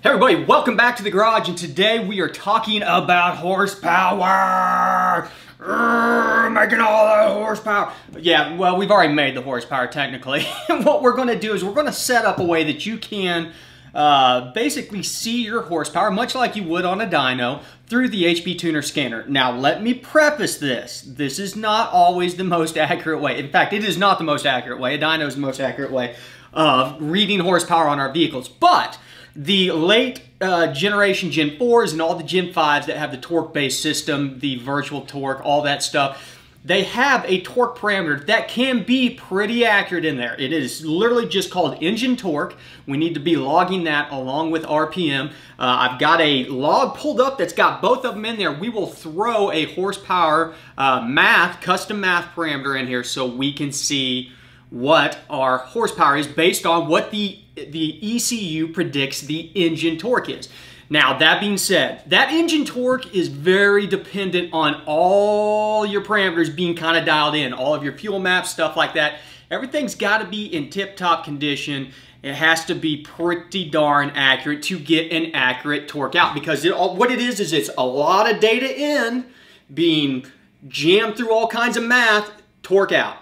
Hey everybody, welcome back to the garage and today we are talking about horsepower. Urgh, making all that horsepower. Yeah, well, we've already made the horsepower technically. what we're going to do is we're going to set up a way that you can uh, basically see your horsepower, much like you would on a dyno, through the HP Tuner scanner. Now, let me preface this. This is not always the most accurate way. In fact, it is not the most accurate way. A dyno is the most accurate way of reading horsepower on our vehicles. But the late uh, generation Gen 4s and all the Gen 5s that have the torque-based system, the virtual torque, all that stuff, they have a torque parameter that can be pretty accurate in there. It is literally just called engine torque. We need to be logging that along with RPM. Uh, I've got a log pulled up that's got both of them in there. We will throw a horsepower uh, math, custom math parameter in here so we can see what our horsepower is based on what the, the ECU predicts the engine torque is. Now, that being said, that engine torque is very dependent on all your parameters being kind of dialed in, all of your fuel maps, stuff like that. Everything's got to be in tip-top condition. It has to be pretty darn accurate to get an accurate torque out because it, what it is is it's a lot of data in being jammed through all kinds of math, torque out.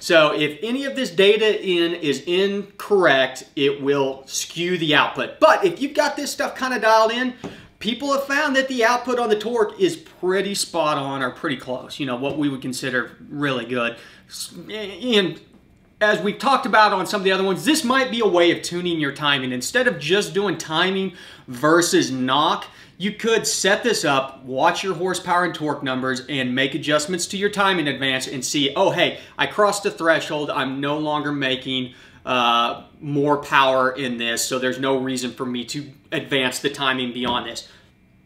So if any of this data in is incorrect, it will skew the output. But if you've got this stuff kind of dialed in, people have found that the output on the torque is pretty spot on or pretty close. You know, what we would consider really good. And as we've talked about on some of the other ones, this might be a way of tuning your timing. Instead of just doing timing versus knock, you could set this up, watch your horsepower and torque numbers, and make adjustments to your timing advance and see, oh, hey, I crossed the threshold. I'm no longer making uh, more power in this, so there's no reason for me to advance the timing beyond this.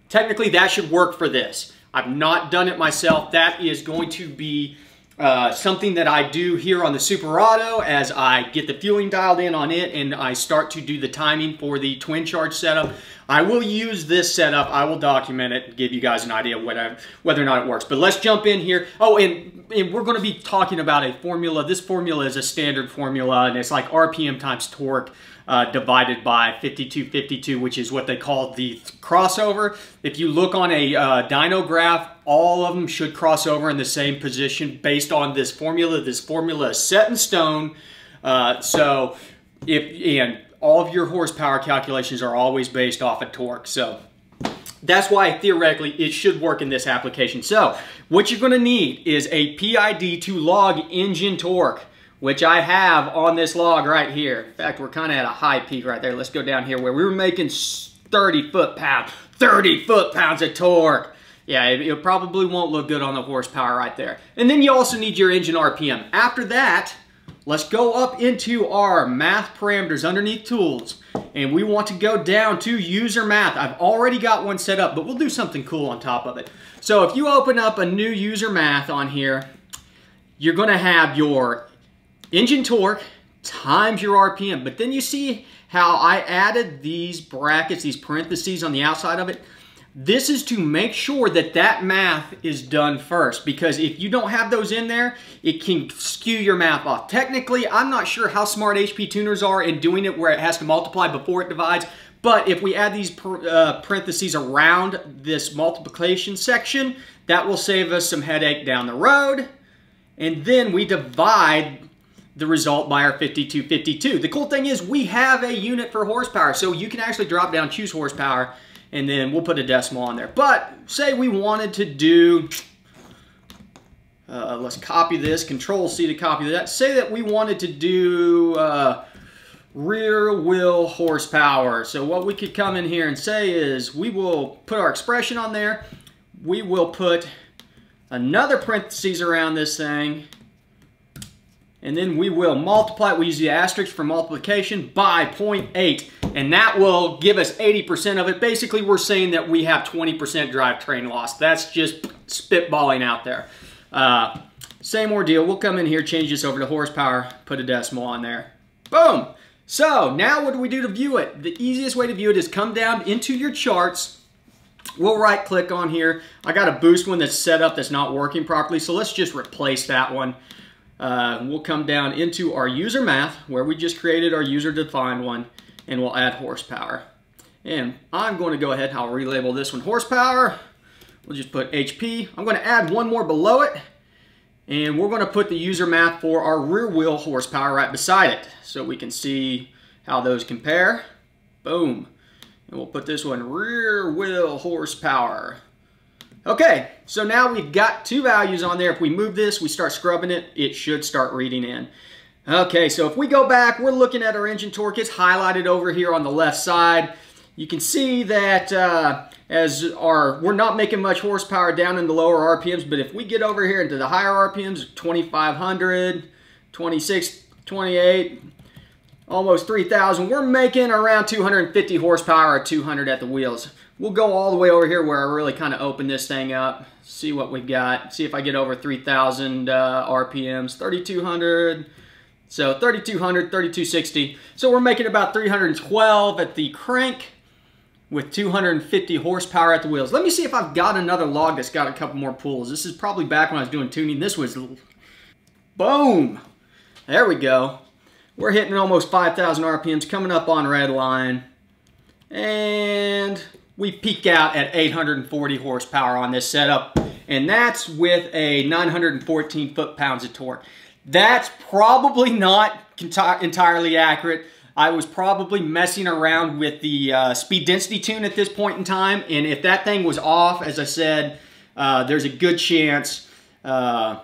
Technically, that should work for this. I've not done it myself. That is going to be uh, something that I do here on the Super Auto as I get the fueling dialed in on it and I start to do the timing for the twin charge setup. I will use this setup. I will document it, give you guys an idea of whether, whether or not it works. But let's jump in here. Oh, and, and we're going to be talking about a formula. This formula is a standard formula and it's like RPM times torque uh, divided by 5252, which is what they call the crossover. If you look on a uh, dyno graph, all of them should cross over in the same position based on this formula. This formula is set in stone. Uh, so if and all of your horsepower calculations are always based off of torque. So that's why theoretically it should work in this application. So what you're going to need is a PID to log engine torque which I have on this log right here. In fact, we're kind of at a high peak right there. Let's go down here where we were making 30 foot-pounds, 30 foot-pounds of torque. Yeah, it, it, probably won't look good on the horsepower right there. And then you also need your engine RPM. After that, let's go up into our math parameters underneath tools. And we want to go down to user math. I've already got one set up, but we'll do something cool on top of it. So if you open up a new user math on here, you're going to have your engine torque times your RPM. But then you see how I added these brackets, these parentheses on the outside of it. This is to make sure that that math is done first because if you don't have those in there, it can skew your math off. Technically, I'm not sure how smart HP tuners are in doing it where it has to multiply before it divides, but if we add these uh, parentheses around this multiplication section, that will save us some headache down the road. And then we divide the result by our 5252. The cool thing is we have a unit for horsepower, so you can actually drop down, choose horsepower, and then we'll put a decimal on there. But say we wanted to do, uh, let's copy this, Control C to copy that. Say that we wanted to do uh, rear wheel horsepower. So what we could come in here and say is we will put our expression on there. We will put another parentheses around this thing and then we will multiply, we use the asterisk for multiplication by 0.8, and that will give us 80% of it. Basically, we're saying that we have 20% drivetrain loss. That's just spitballing out there. Uh, same ordeal, we'll come in here, change this over to horsepower, put a decimal on there. Boom! So, now what do we do to view it? The easiest way to view it is come down into your charts, We'll right click on here. I got a boost one that's set up that's not working properly, so let's just replace that one uh, we'll come down into our user math where we just created our user defined one and we'll add horsepower. And I'm going to go ahead and I'll relabel this one horsepower. We'll just put HP. I'm going to add one more below it. And we're going to put the user math for our rear wheel horsepower right beside it so we can see how those compare. Boom. And we'll put this one rear wheel horsepower. Okay, so now we've got two values on there. If we move this, we start scrubbing it, it should start reading in. Okay, so if we go back, we're looking at our engine torque. It's highlighted over here on the left side. You can see that uh, as our, we're not making much horsepower down in the lower RPMs, but if we get over here into the higher RPMs, 2,500, 26, 28, almost 3,000, we're making around 250 horsepower or 200 at the wheels. We'll go all the way over here where I really kind of open this thing up, see what we've got, see if I get over 3,000 uh, RPMs, 3,200, so 3,200, 3,260. So we're making about 312 at the crank with 250 horsepower at the wheels. Let me see if I've got another log that's got a couple more pulls. This is probably back when I was doing tuning. This was, boom. There we go. We're hitting almost 5,000 RPMs, coming up on red line. And we peak out at 840 horsepower on this setup. And that's with a 914 foot-pounds of torque. That's probably not entirely accurate. I was probably messing around with the uh, speed density tune at this point in time. And if that thing was off, as I said, uh, there's a good chance, uh,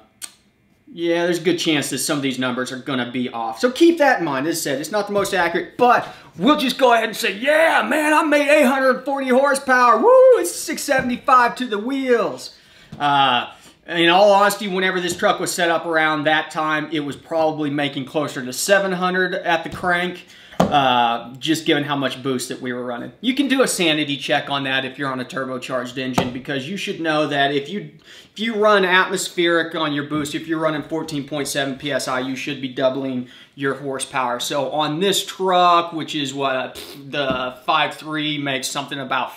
yeah, there's a good chance that some of these numbers are going to be off. So keep that in mind. As I said, it's not the most accurate, but we'll just go ahead and say, yeah, man, I made 840 horsepower. Woo, it's 675 to the wheels. Uh, in all honesty, whenever this truck was set up around that time, it was probably making closer to 700 at the crank. Uh, just given how much boost that we were running. You can do a sanity check on that if you're on a turbocharged engine because you should know that if you if you run atmospheric on your boost, if you're running 14.7 psi, you should be doubling your horsepower. So on this truck, which is what the 5.3 makes something about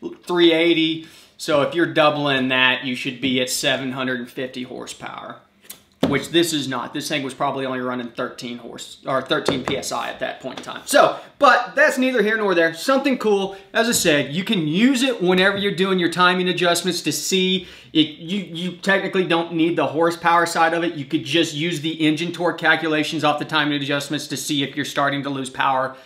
380. So if you're doubling that, you should be at 750 horsepower which this is not. This thing was probably only running 13 horse or 13 psi at that point in time. So, but that's neither here nor there. Something cool, as I said, you can use it whenever you're doing your timing adjustments to see it. You you technically don't need the horsepower side of it. You could just use the engine torque calculations off the timing adjustments to see if you're starting to lose power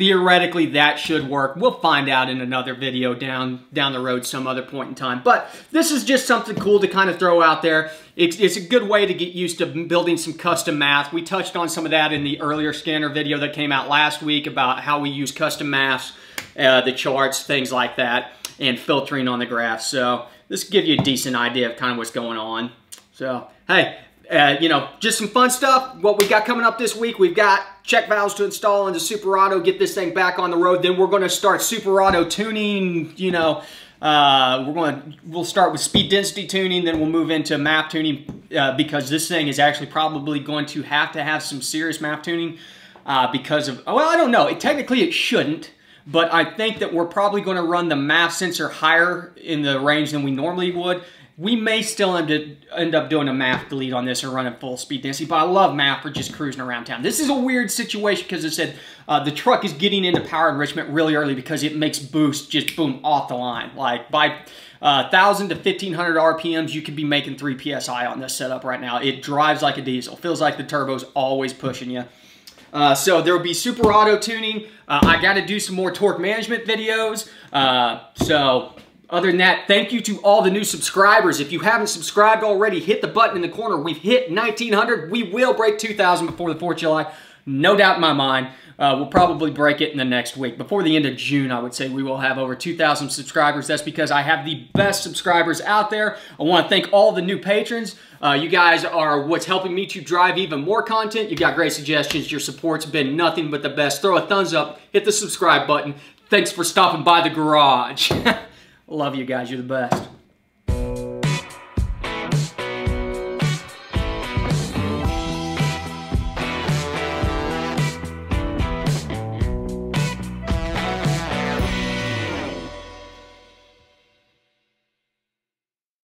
theoretically that should work. We'll find out in another video down, down the road some other point in time. But this is just something cool to kind of throw out there. It's, it's a good way to get used to building some custom math. We touched on some of that in the earlier scanner video that came out last week about how we use custom maths, uh, the charts, things like that, and filtering on the graphs. So this will give you a decent idea of kind of what's going on. So, hey, uh, you know, just some fun stuff. What we got coming up this week, we've got check valves to install into Super Auto, get this thing back on the road. Then we're going to start Super Auto tuning, you know, uh, we're going to, we'll start with speed density tuning, then we'll move into MAF tuning uh, because this thing is actually probably going to have to have some serious MAF tuning uh, because of, well, I don't know. It, technically, it shouldn't. But I think that we're probably going to run the MAF sensor higher in the range than we normally would we may still end, end up doing a MAF delete on this or running full speed density, but I love MAF for just cruising around town. This is a weird situation because it said uh, the truck is getting into power enrichment really early because it makes boost just boom off the line. Like by uh, 1,000 to 1,500 RPMs, you could be making 3 PSI on this setup right now. It drives like a diesel. Feels like the turbo's always pushing you. Uh, so there will be super auto tuning. Uh, I got to do some more torque management videos. Uh, so other than that, thank you to all the new subscribers. If you haven't subscribed already, hit the button in the corner. We've hit 1,900. We will break 2,000 before the 4th of July. No doubt in my mind. Uh, we'll probably break it in the next week. Before the end of June, I would say we will have over 2,000 subscribers. That's because I have the best subscribers out there. I want to thank all the new patrons. Uh, you guys are what's helping me to drive even more content. You've got great suggestions. Your support's been nothing but the best. Throw a thumbs up. Hit the subscribe button. Thanks for stopping by the garage. Love you guys. You're the best.